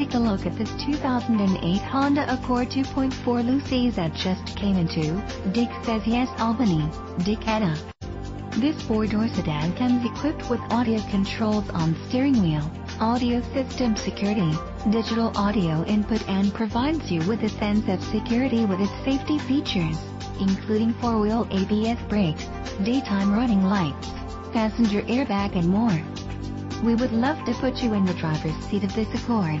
Take a look at this 2008 Honda Accord 2.4 Lucy that just came into Dick Says Yes Albany, Decatur. This four-door sedan comes equipped with audio controls on steering wheel, audio system security, digital audio input and provides you with a sense of security with its safety features, including four-wheel ABS brakes, daytime running lights, passenger airbag and more. We would love to put you in the driver's seat of this Accord.